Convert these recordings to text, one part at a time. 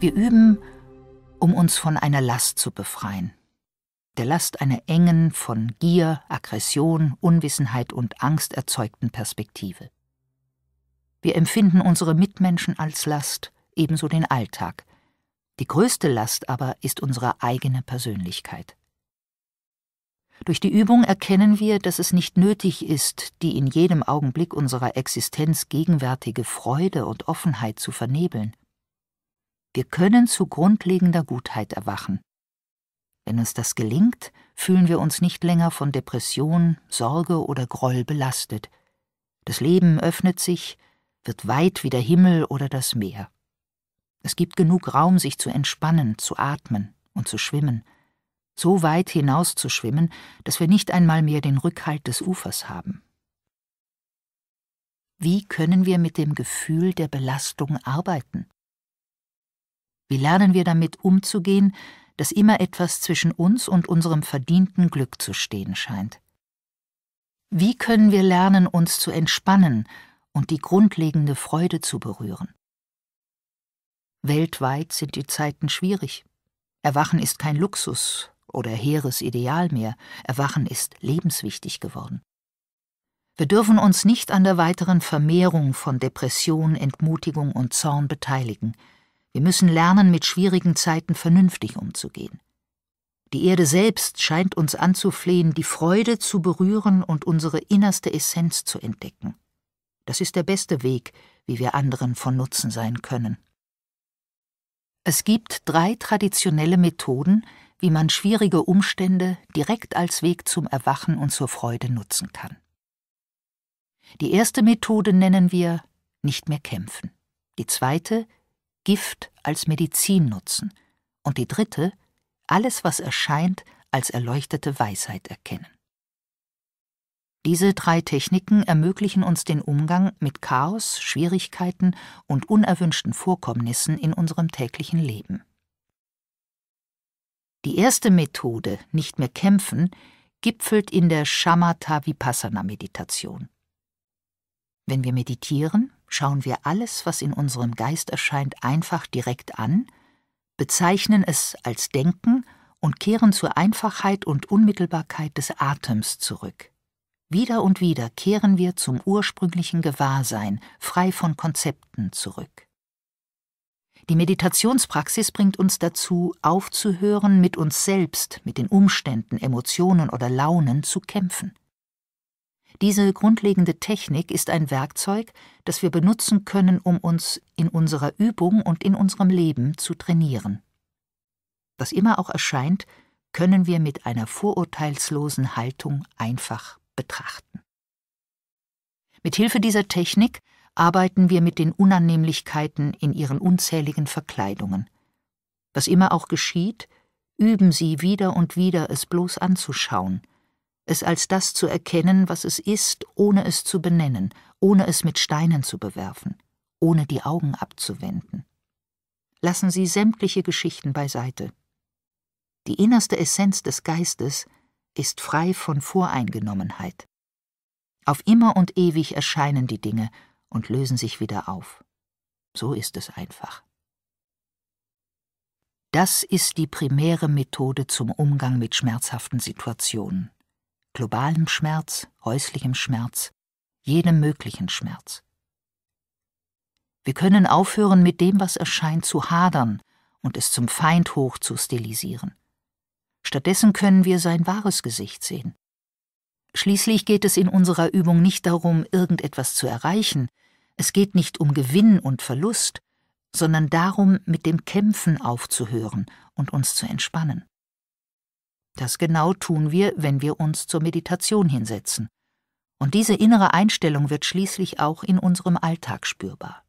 Wir üben, um uns von einer Last zu befreien. Der Last einer engen, von Gier, Aggression, Unwissenheit und Angst erzeugten Perspektive. Wir empfinden unsere Mitmenschen als Last, ebenso den Alltag. Die größte Last aber ist unsere eigene Persönlichkeit. Durch die Übung erkennen wir, dass es nicht nötig ist, die in jedem Augenblick unserer Existenz gegenwärtige Freude und Offenheit zu vernebeln. Wir können zu grundlegender Gutheit erwachen. Wenn uns das gelingt, fühlen wir uns nicht länger von Depression, Sorge oder Groll belastet. Das Leben öffnet sich, wird weit wie der Himmel oder das Meer. Es gibt genug Raum, sich zu entspannen, zu atmen und zu schwimmen, so weit hinaus zu schwimmen, dass wir nicht einmal mehr den Rückhalt des Ufers haben. Wie können wir mit dem Gefühl der Belastung arbeiten? Wie lernen wir damit umzugehen, dass immer etwas zwischen uns und unserem verdienten Glück zu stehen scheint? Wie können wir lernen, uns zu entspannen und die grundlegende Freude zu berühren? Weltweit sind die Zeiten schwierig. Erwachen ist kein Luxus oder hehres Ideal mehr, Erwachen ist lebenswichtig geworden. Wir dürfen uns nicht an der weiteren Vermehrung von Depression, Entmutigung und Zorn beteiligen. Wir müssen lernen, mit schwierigen Zeiten vernünftig umzugehen. Die Erde selbst scheint uns anzuflehen, die Freude zu berühren und unsere innerste Essenz zu entdecken. Das ist der beste Weg, wie wir anderen von Nutzen sein können. Es gibt drei traditionelle Methoden, wie man schwierige Umstände direkt als Weg zum Erwachen und zur Freude nutzen kann. Die erste Methode nennen wir nicht mehr kämpfen, die zweite Gift als Medizin nutzen und die dritte alles, was erscheint, als erleuchtete Weisheit erkennen. Diese drei Techniken ermöglichen uns den Umgang mit Chaos, Schwierigkeiten und unerwünschten Vorkommnissen in unserem täglichen Leben. Die erste Methode, nicht mehr kämpfen, gipfelt in der Shamatha Vipassana Meditation. Wenn wir meditieren, schauen wir alles, was in unserem Geist erscheint, einfach direkt an, bezeichnen es als Denken und kehren zur Einfachheit und Unmittelbarkeit des Atems zurück. Wieder und wieder kehren wir zum ursprünglichen Gewahrsein, frei von Konzepten, zurück. Die Meditationspraxis bringt uns dazu, aufzuhören, mit uns selbst, mit den Umständen, Emotionen oder Launen zu kämpfen. Diese grundlegende Technik ist ein Werkzeug, das wir benutzen können, um uns in unserer Übung und in unserem Leben zu trainieren. Was immer auch erscheint, können wir mit einer vorurteilslosen Haltung einfach betrachten. Mit Hilfe dieser Technik arbeiten wir mit den Unannehmlichkeiten in ihren unzähligen Verkleidungen. Was immer auch geschieht, üben Sie wieder und wieder, es bloß anzuschauen, es als das zu erkennen, was es ist, ohne es zu benennen, ohne es mit Steinen zu bewerfen, ohne die Augen abzuwenden. Lassen Sie sämtliche Geschichten beiseite. Die innerste Essenz des Geistes ist frei von Voreingenommenheit. Auf immer und ewig erscheinen die Dinge und lösen sich wieder auf. So ist es einfach. Das ist die primäre Methode zum Umgang mit schmerzhaften Situationen. Globalem Schmerz, häuslichem Schmerz, jedem möglichen Schmerz. Wir können aufhören, mit dem, was erscheint, zu hadern und es zum Feind hoch zu stilisieren. Stattdessen können wir sein wahres Gesicht sehen. Schließlich geht es in unserer Übung nicht darum, irgendetwas zu erreichen, es geht nicht um Gewinn und Verlust, sondern darum, mit dem Kämpfen aufzuhören und uns zu entspannen. Das genau tun wir, wenn wir uns zur Meditation hinsetzen. Und diese innere Einstellung wird schließlich auch in unserem Alltag spürbar.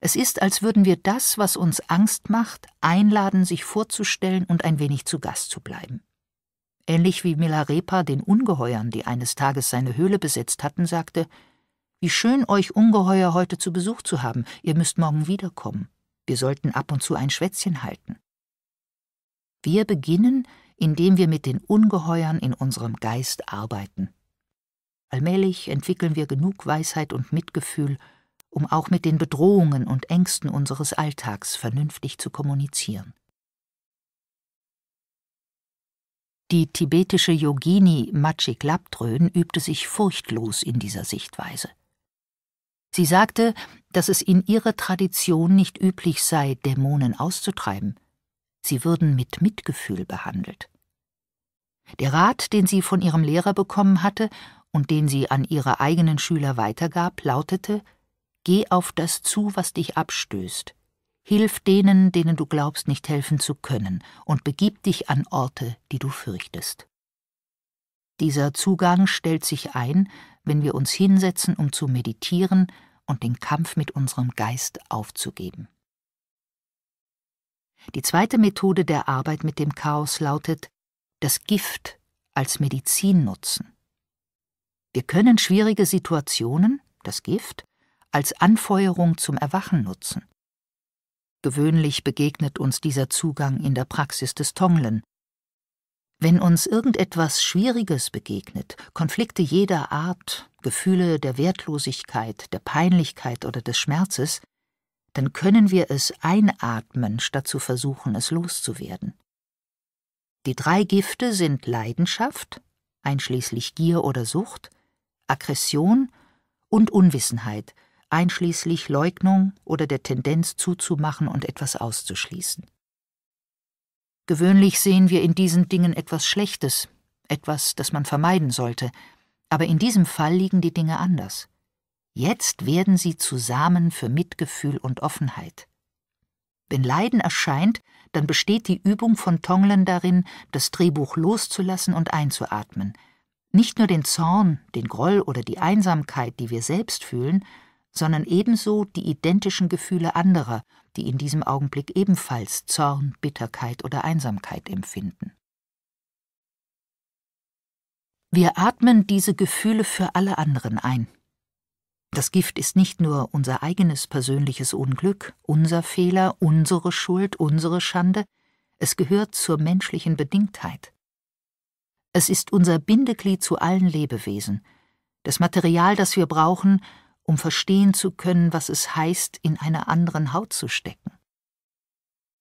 Es ist, als würden wir das, was uns Angst macht, einladen, sich vorzustellen und ein wenig zu Gast zu bleiben. Ähnlich wie Milarepa den Ungeheuern, die eines Tages seine Höhle besetzt hatten, sagte, wie schön euch Ungeheuer heute zu Besuch zu haben, ihr müsst morgen wiederkommen. Wir sollten ab und zu ein Schwätzchen halten. Wir beginnen, indem wir mit den Ungeheuern in unserem Geist arbeiten. Allmählich entwickeln wir genug Weisheit und Mitgefühl, um auch mit den Bedrohungen und Ängsten unseres Alltags vernünftig zu kommunizieren. Die tibetische Yogini Machik Labdrön übte sich furchtlos in dieser Sichtweise. Sie sagte, dass es in ihrer Tradition nicht üblich sei, Dämonen auszutreiben. Sie würden mit Mitgefühl behandelt. Der Rat, den sie von ihrem Lehrer bekommen hatte und den sie an ihre eigenen Schüler weitergab, lautete Geh auf das zu, was dich abstößt. Hilf denen, denen du glaubst, nicht helfen zu können, und begib dich an Orte, die du fürchtest. Dieser Zugang stellt sich ein, wenn wir uns hinsetzen, um zu meditieren und den Kampf mit unserem Geist aufzugeben. Die zweite Methode der Arbeit mit dem Chaos lautet, das Gift als Medizin nutzen. Wir können schwierige Situationen, das Gift, als Anfeuerung zum Erwachen nutzen. Gewöhnlich begegnet uns dieser Zugang in der Praxis des Tonglen. Wenn uns irgendetwas Schwieriges begegnet, Konflikte jeder Art, Gefühle der Wertlosigkeit, der Peinlichkeit oder des Schmerzes, dann können wir es einatmen, statt zu versuchen, es loszuwerden. Die drei Gifte sind Leidenschaft, einschließlich Gier oder Sucht, Aggression und Unwissenheit, einschließlich Leugnung oder der Tendenz zuzumachen und etwas auszuschließen. Gewöhnlich sehen wir in diesen Dingen etwas Schlechtes, etwas, das man vermeiden sollte, aber in diesem Fall liegen die Dinge anders. Jetzt werden sie zu Samen für Mitgefühl und Offenheit. Wenn Leiden erscheint, dann besteht die Übung von Tonglen darin, das Drehbuch loszulassen und einzuatmen. Nicht nur den Zorn, den Groll oder die Einsamkeit, die wir selbst fühlen, sondern ebenso die identischen Gefühle anderer, die in diesem Augenblick ebenfalls Zorn, Bitterkeit oder Einsamkeit empfinden. Wir atmen diese Gefühle für alle anderen ein. Das Gift ist nicht nur unser eigenes persönliches Unglück, unser Fehler, unsere Schuld, unsere Schande, es gehört zur menschlichen Bedingtheit. Es ist unser Bindeglied zu allen Lebewesen, das Material, das wir brauchen, um verstehen zu können, was es heißt, in einer anderen Haut zu stecken.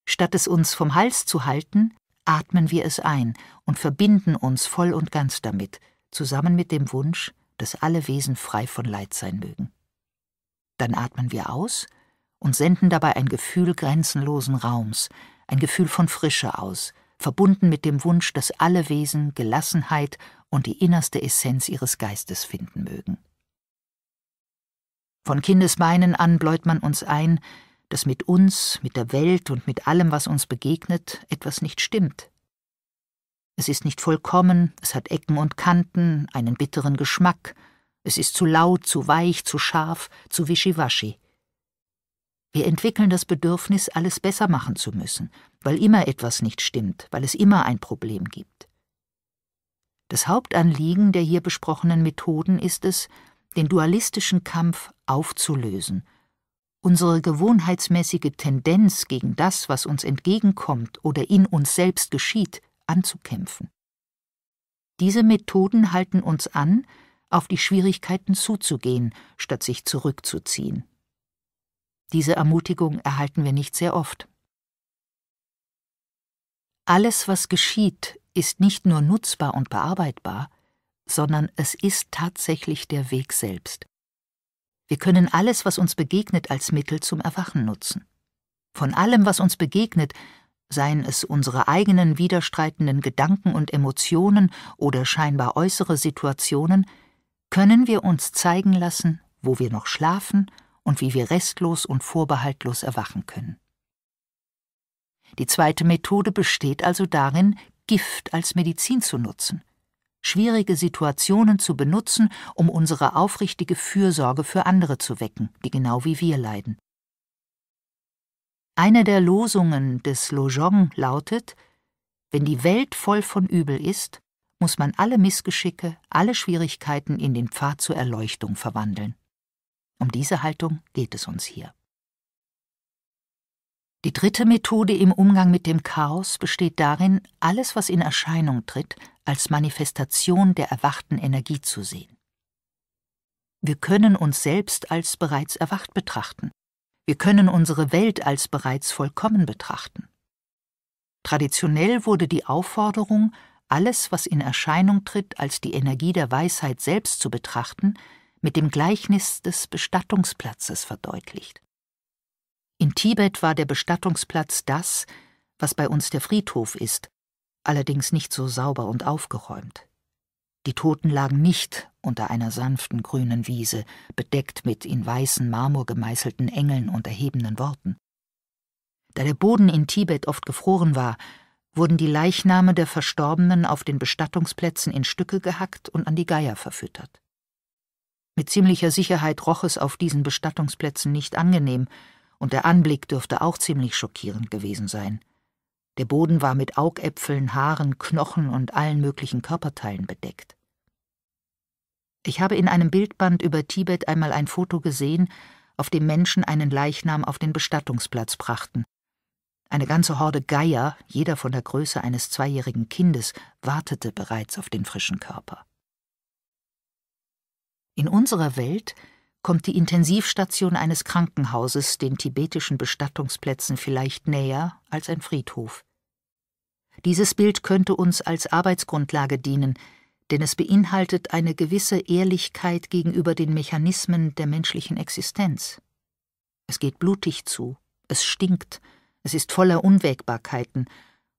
Statt es uns vom Hals zu halten, atmen wir es ein und verbinden uns voll und ganz damit, zusammen mit dem Wunsch, dass alle Wesen frei von Leid sein mögen. Dann atmen wir aus und senden dabei ein Gefühl grenzenlosen Raums, ein Gefühl von Frische aus, verbunden mit dem Wunsch, dass alle Wesen Gelassenheit und die innerste Essenz ihres Geistes finden mögen. Von Kindesbeinen an bläut man uns ein, dass mit uns, mit der Welt und mit allem, was uns begegnet, etwas nicht stimmt. Es ist nicht vollkommen, es hat Ecken und Kanten, einen bitteren Geschmack, es ist zu laut, zu weich, zu scharf, zu wischiwaschi. Wir entwickeln das Bedürfnis, alles besser machen zu müssen, weil immer etwas nicht stimmt, weil es immer ein Problem gibt. Das Hauptanliegen der hier besprochenen Methoden ist es, den dualistischen Kampf aufzulösen, unsere gewohnheitsmäßige Tendenz gegen das, was uns entgegenkommt oder in uns selbst geschieht, anzukämpfen. Diese Methoden halten uns an, auf die Schwierigkeiten zuzugehen, statt sich zurückzuziehen. Diese Ermutigung erhalten wir nicht sehr oft. Alles, was geschieht, ist nicht nur nutzbar und bearbeitbar, sondern es ist tatsächlich der Weg selbst. Wir können alles, was uns begegnet, als Mittel zum Erwachen nutzen. Von allem, was uns begegnet, seien es unsere eigenen widerstreitenden Gedanken und Emotionen oder scheinbar äußere Situationen, können wir uns zeigen lassen, wo wir noch schlafen und wie wir restlos und vorbehaltlos erwachen können. Die zweite Methode besteht also darin, Gift als Medizin zu nutzen, schwierige Situationen zu benutzen, um unsere aufrichtige Fürsorge für andere zu wecken, die genau wie wir leiden. Eine der Losungen des Lojong lautet, wenn die Welt voll von Übel ist, muss man alle Missgeschicke, alle Schwierigkeiten in den Pfad zur Erleuchtung verwandeln. Um diese Haltung geht es uns hier. Die dritte Methode im Umgang mit dem Chaos besteht darin, alles, was in Erscheinung tritt, als Manifestation der erwachten Energie zu sehen. Wir können uns selbst als bereits erwacht betrachten. Wir können unsere Welt als bereits vollkommen betrachten. Traditionell wurde die Aufforderung, alles, was in Erscheinung tritt, als die Energie der Weisheit selbst zu betrachten, mit dem Gleichnis des Bestattungsplatzes verdeutlicht. In Tibet war der Bestattungsplatz das, was bei uns der Friedhof ist, allerdings nicht so sauber und aufgeräumt. Die Toten lagen nicht unter einer sanften grünen Wiese, bedeckt mit in weißen Marmor gemeißelten Engeln und erhebenden Worten. Da der Boden in Tibet oft gefroren war, wurden die Leichname der Verstorbenen auf den Bestattungsplätzen in Stücke gehackt und an die Geier verfüttert. Mit ziemlicher Sicherheit roch es auf diesen Bestattungsplätzen nicht angenehm, und der Anblick dürfte auch ziemlich schockierend gewesen sein. Der Boden war mit Augäpfeln, Haaren, Knochen und allen möglichen Körperteilen bedeckt. Ich habe in einem Bildband über Tibet einmal ein Foto gesehen, auf dem Menschen einen Leichnam auf den Bestattungsplatz brachten. Eine ganze Horde Geier, jeder von der Größe eines zweijährigen Kindes, wartete bereits auf den frischen Körper. In unserer Welt kommt die Intensivstation eines Krankenhauses den tibetischen Bestattungsplätzen vielleicht näher als ein Friedhof. Dieses Bild könnte uns als Arbeitsgrundlage dienen, denn es beinhaltet eine gewisse Ehrlichkeit gegenüber den Mechanismen der menschlichen Existenz. Es geht blutig zu, es stinkt, es ist voller Unwägbarkeiten,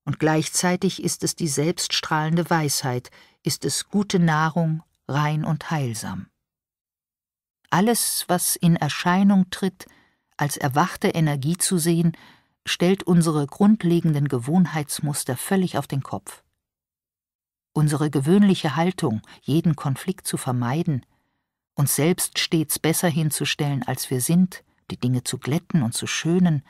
und gleichzeitig ist es die selbststrahlende Weisheit, ist es gute Nahrung, rein und heilsam. Alles, was in Erscheinung tritt, als erwachte Energie zu sehen, stellt unsere grundlegenden Gewohnheitsmuster völlig auf den Kopf. Unsere gewöhnliche Haltung, jeden Konflikt zu vermeiden, uns selbst stets besser hinzustellen, als wir sind, die Dinge zu glätten und zu schönen,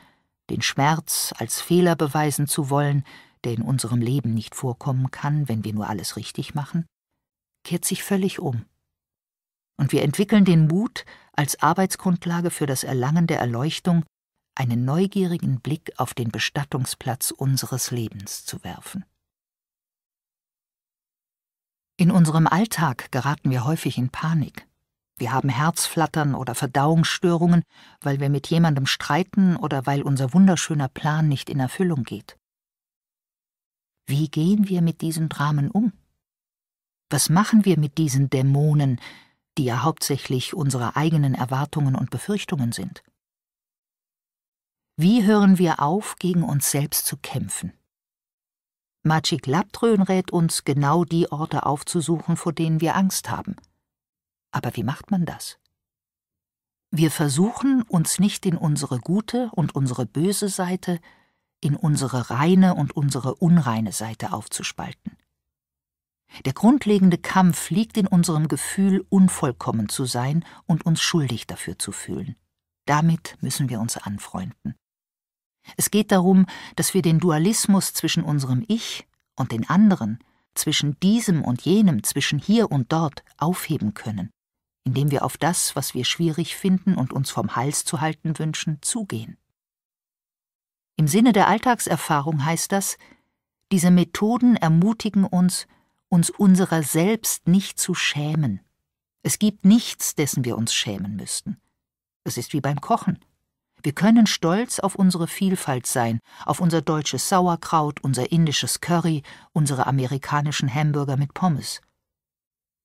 den Schmerz als Fehler beweisen zu wollen, der in unserem Leben nicht vorkommen kann, wenn wir nur alles richtig machen, kehrt sich völlig um. Und wir entwickeln den Mut, als Arbeitsgrundlage für das Erlangen der Erleuchtung einen neugierigen Blick auf den Bestattungsplatz unseres Lebens zu werfen. In unserem Alltag geraten wir häufig in Panik. Wir haben Herzflattern oder Verdauungsstörungen, weil wir mit jemandem streiten oder weil unser wunderschöner Plan nicht in Erfüllung geht. Wie gehen wir mit diesen Dramen um? Was machen wir mit diesen Dämonen, die ja hauptsächlich unsere eigenen Erwartungen und Befürchtungen sind? Wie hören wir auf, gegen uns selbst zu kämpfen? Magic Labtrön rät uns, genau die Orte aufzusuchen, vor denen wir Angst haben – aber wie macht man das? Wir versuchen, uns nicht in unsere gute und unsere böse Seite, in unsere reine und unsere unreine Seite aufzuspalten. Der grundlegende Kampf liegt in unserem Gefühl, unvollkommen zu sein und uns schuldig dafür zu fühlen. Damit müssen wir uns anfreunden. Es geht darum, dass wir den Dualismus zwischen unserem Ich und den anderen, zwischen diesem und jenem, zwischen hier und dort aufheben können indem wir auf das, was wir schwierig finden und uns vom Hals zu halten wünschen, zugehen. Im Sinne der Alltagserfahrung heißt das, diese Methoden ermutigen uns, uns unserer selbst nicht zu schämen. Es gibt nichts, dessen wir uns schämen müssten. Es ist wie beim Kochen. Wir können stolz auf unsere Vielfalt sein, auf unser deutsches Sauerkraut, unser indisches Curry, unsere amerikanischen Hamburger mit Pommes.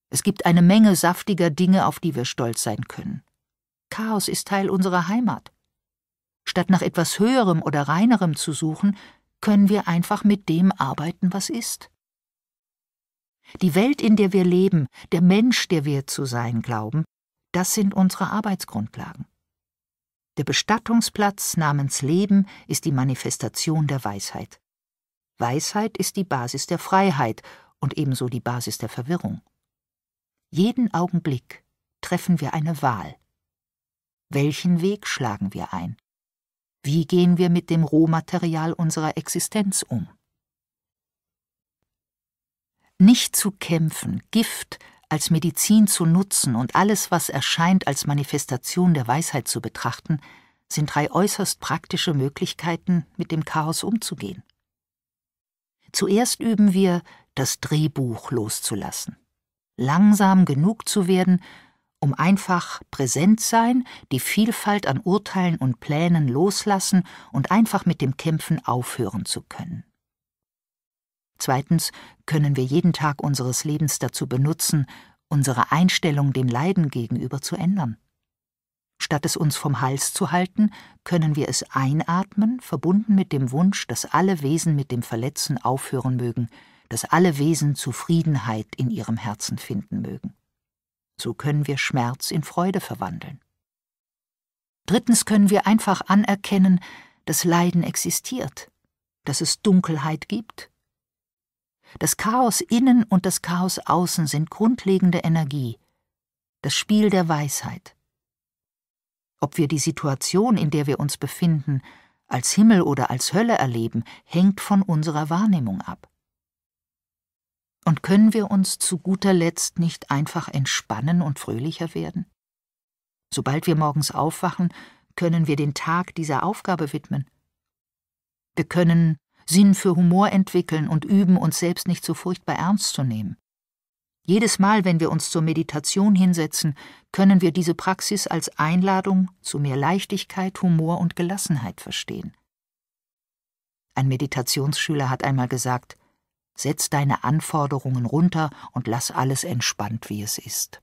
Es gibt eine Menge saftiger Dinge, auf die wir stolz sein können. Chaos ist Teil unserer Heimat. Statt nach etwas Höherem oder Reinerem zu suchen, können wir einfach mit dem arbeiten, was ist. Die Welt, in der wir leben, der Mensch, der wir zu sein glauben, das sind unsere Arbeitsgrundlagen. Der Bestattungsplatz namens Leben ist die Manifestation der Weisheit. Weisheit ist die Basis der Freiheit und ebenso die Basis der Verwirrung. Jeden Augenblick treffen wir eine Wahl. Welchen Weg schlagen wir ein? Wie gehen wir mit dem Rohmaterial unserer Existenz um? Nicht zu kämpfen, Gift als Medizin zu nutzen und alles, was erscheint, als Manifestation der Weisheit zu betrachten, sind drei äußerst praktische Möglichkeiten, mit dem Chaos umzugehen. Zuerst üben wir, das Drehbuch loszulassen langsam genug zu werden, um einfach präsent sein, die Vielfalt an Urteilen und Plänen loslassen und einfach mit dem Kämpfen aufhören zu können. Zweitens können wir jeden Tag unseres Lebens dazu benutzen, unsere Einstellung dem Leiden gegenüber zu ändern. Statt es uns vom Hals zu halten, können wir es einatmen, verbunden mit dem Wunsch, dass alle Wesen mit dem Verletzen aufhören mögen, dass alle Wesen Zufriedenheit in ihrem Herzen finden mögen. So können wir Schmerz in Freude verwandeln. Drittens können wir einfach anerkennen, dass Leiden existiert, dass es Dunkelheit gibt. Das Chaos innen und das Chaos außen sind grundlegende Energie, das Spiel der Weisheit. Ob wir die Situation, in der wir uns befinden, als Himmel oder als Hölle erleben, hängt von unserer Wahrnehmung ab. Und können wir uns zu guter Letzt nicht einfach entspannen und fröhlicher werden? Sobald wir morgens aufwachen, können wir den Tag dieser Aufgabe widmen. Wir können Sinn für Humor entwickeln und üben, uns selbst nicht so furchtbar ernst zu nehmen. Jedes Mal, wenn wir uns zur Meditation hinsetzen, können wir diese Praxis als Einladung zu mehr Leichtigkeit, Humor und Gelassenheit verstehen. Ein Meditationsschüler hat einmal gesagt, Setz deine Anforderungen runter und lass alles entspannt, wie es ist.